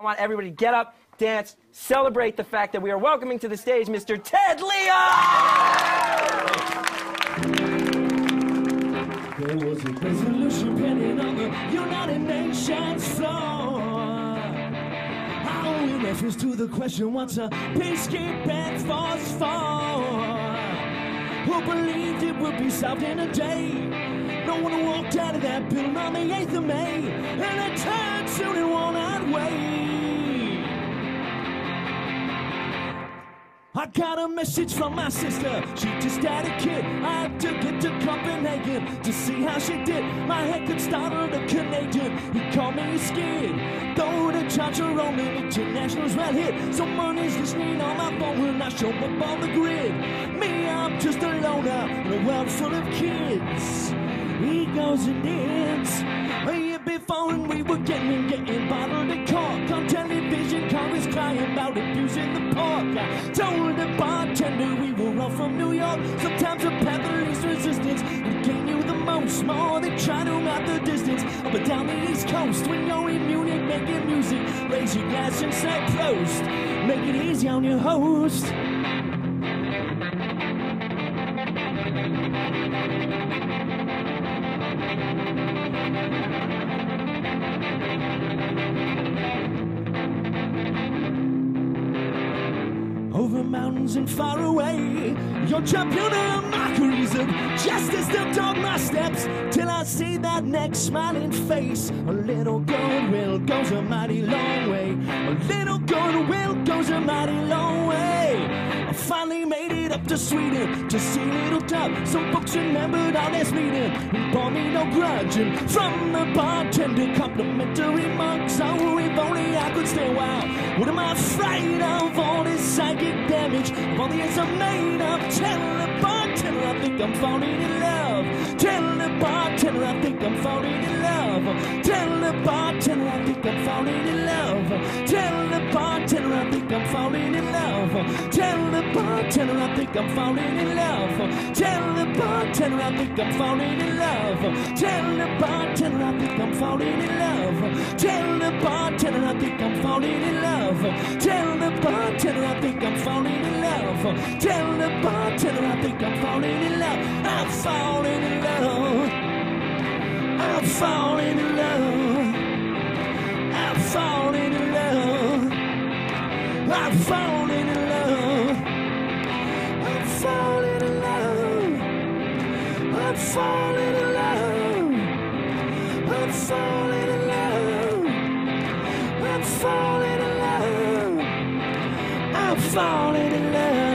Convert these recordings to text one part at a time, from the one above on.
I want everybody to get up, dance, celebrate the fact that we are welcoming to the stage Mr. Ted Leo! There was a resolution pending on the United Nations floor. I only reference to the question what's a peacekeeping force for? Who believed it would be solved in a day? No one walked out of that building on the 8th of May and it turned soon in one-eyed way. I got a message from my sister. She just had a kid. I took it to Copenhagen to see how she did. My head could start startled a Canadian. He called me a skid. Though the charts are rolling, international's well hit. Someone is listening on my phone when I show up on the grid. Me, I'm just a loner in a world full of kids. Egos and. A year before, and we were getting, getting bottled and Cork on television. Congress crying about abusing the pork. I told the bartender we were all from New York. Sometimes a path of least resistance will gain you the most. More than try to map the distance up and down the East Coast. When you're in Munich making music, raise your glass and say Prost. Make it easy on your host. Over mountains and far away. Your champion of mockeries of justice to dog see that next smiling face. A little goodwill goes a mighty long way. A little goodwill goes a mighty long way. I finally made it up to Sweden to see little Dub. Some folks remembered our last meeting and bore me no grudge. And from the bartender, complimentary mugs. Oh, if only I could stay a while. What am I afraid of? All this psychic damage. All the ends I'm made of. Tell bartender I think I'm falling in love. Tell the bartender I think I'm falling in love. Tell the bartender I think I'm falling in love. Tell the bartender I think I'm falling in love. Tell the bartender I think I'm falling in love. Tell the bartender I think I'm falling in love. Tell the bartender I think I'm falling in love. Tell the bartender I think I'm falling in love. Tell the bartender I think I'm falling in love. Tell the bartender I think I'm falling in love. I'm falling in love. I'm falling in love. I'm falling in love. I'm falling in love. I'm falling in love. I'm falling in love. I'm falling in love. I'm falling in love. I'm falling in love.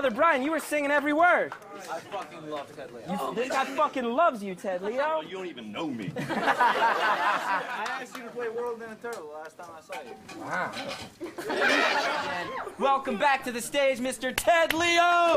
Random Mother Brian, you were singing every word. I fucking love Ted Leo. This guy fucking loves you, Ted Leo. You don't even know me. I asked you to play World in a Turtle the last time I saw you. Wow. Welcome back to the stage, Mr. Ted Leo.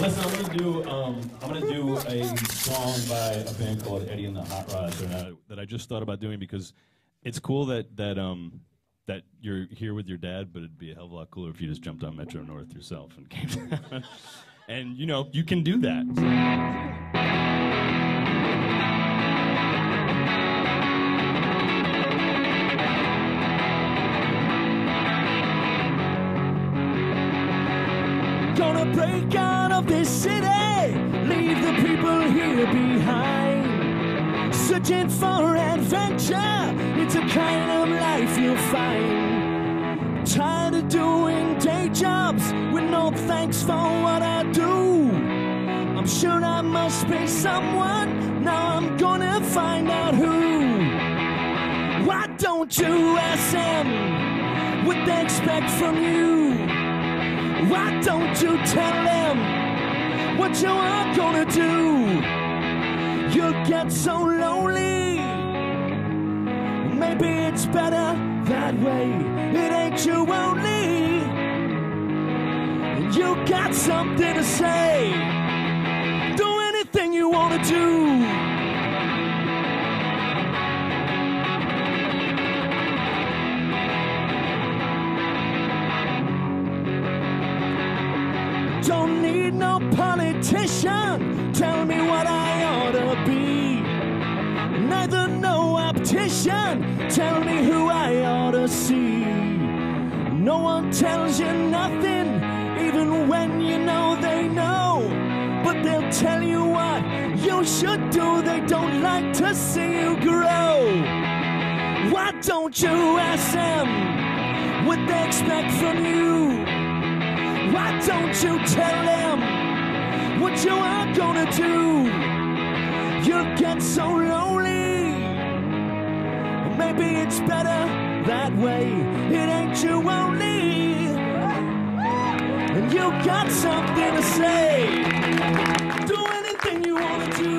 Listen, I'm gonna do um, I'm gonna do a song by a band called Eddie and the Hot Rods that I, that I just thought about doing because it's cool that that um that you're here with your dad, but it'd be a hell of a lot cooler if you just jumped on Metro North yourself and came and you know you can do that. Searching for adventure, it's a kind of life you'll find. Tired of doing day jobs with no thanks for what I do. I'm sure I must be someone, now I'm gonna find out who. Why don't you ask them what they expect from you? Why don't you tell them what you are gonna do? You'll get so. Maybe it's better that way. It ain't you only. And you got something to say. Do anything you wanna do. Don't need no politician tell me what I tell me who I ought to see. No one tells you nothing, even when you know they know. But they'll tell you what you should do, they don't like to see you grow. Why don't you ask them what they expect from you? Why don't you tell them what you are gonna do? You'll get so lonely. Maybe it's better that way. It ain't you only. And you got something to say. Do anything you wanna do.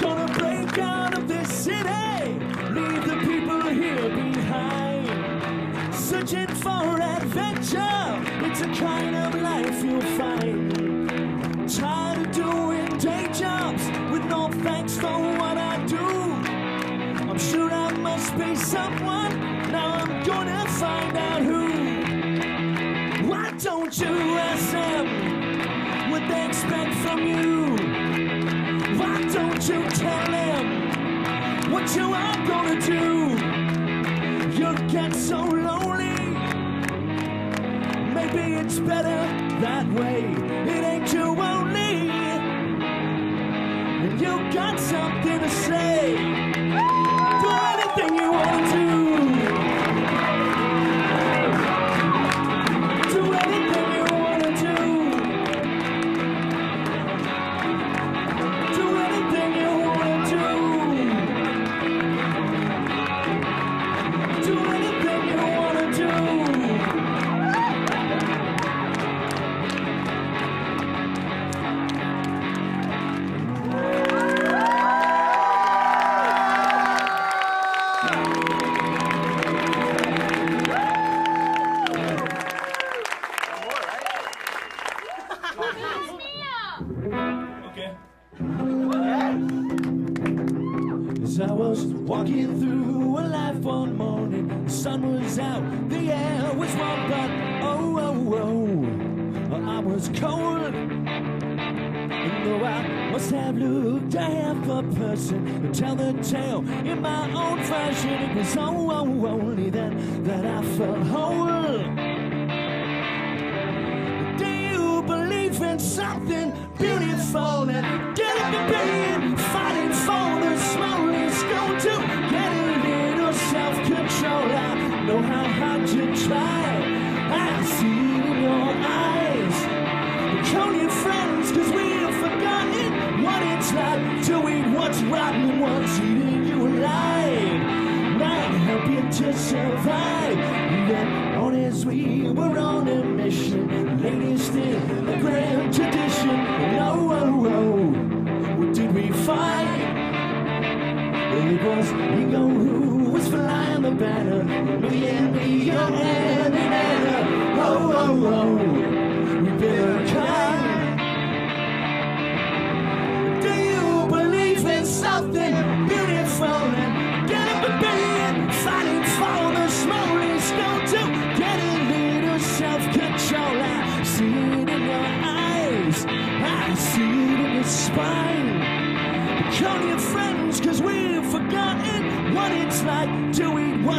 Gonna break out of this city, leave the people here behind. Searching for adventure, kind of life you'll find. Tired of doing day jobs with no thanks for what I do. I'm sure I must be someone, now I'm gonna find out who. Why don't you ask them what they expect from you? Why don't you tell them what you are gonna do? You'll get so. Maybe it's better that way. It ain't you only. And you got something to say. I was walking through a life one morning, the sun was out, the air was warm, but oh, oh, oh, I was cold. And though I must have looked a half a person to tell the tale in my own fashion, it was oh, oh, only then that I felt whole. Do you believe in something beautiful and get up and be fighting for the smallest goal to get a little self-control? I know how hard you try. Was ego who was flying the banner. Me and Mia, your and Anna. Oh, oh, oh, we been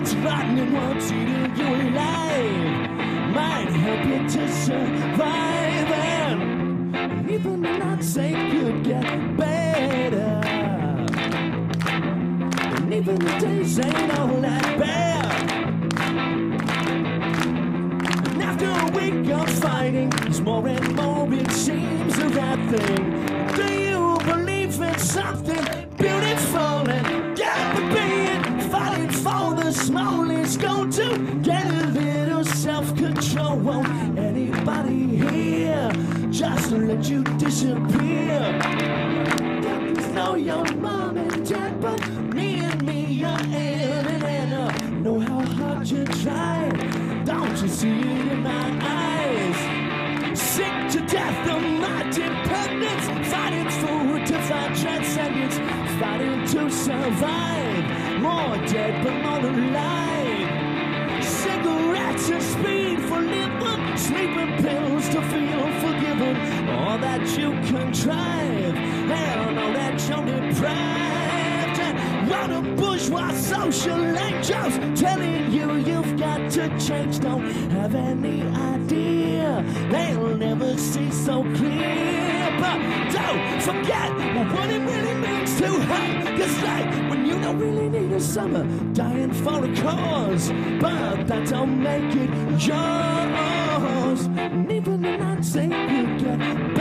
what's rotten and what's eating you alive. Might help you to survive, and even the not safe could get better. And even the days ain't all that bad. And after a week of fighting, there's more and more it seems of that thing. Do you believe in something smallest goal to get a little self-control. Won't anybody here just let you disappear? know your mom and dad, but me and Mia, your Ann and Anna, know how hard you try. Don't you see it in my eyes? Sick to death of my dependence, fighting food to find transcendence, fighting to survive. Cigarettes and speed for living, sleeping pills to feel forgiven. All that you contrive, hell no, that you're deprived. And What a bourgeois social angels telling you you've got to change. Don't have any idea, they'll never see so clear. But don't forget what it really means to have. Cause like when you don't really need a summer, dying for a cause. But that don't make it yours. And even the not say good